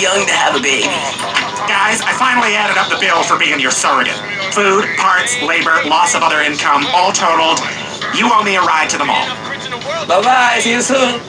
young to have a baby. Guys, I finally added up the bill for being your surrogate. Food, parts, labor, loss of other income, all totaled. You owe me a ride to the mall. Bye bye. See you soon.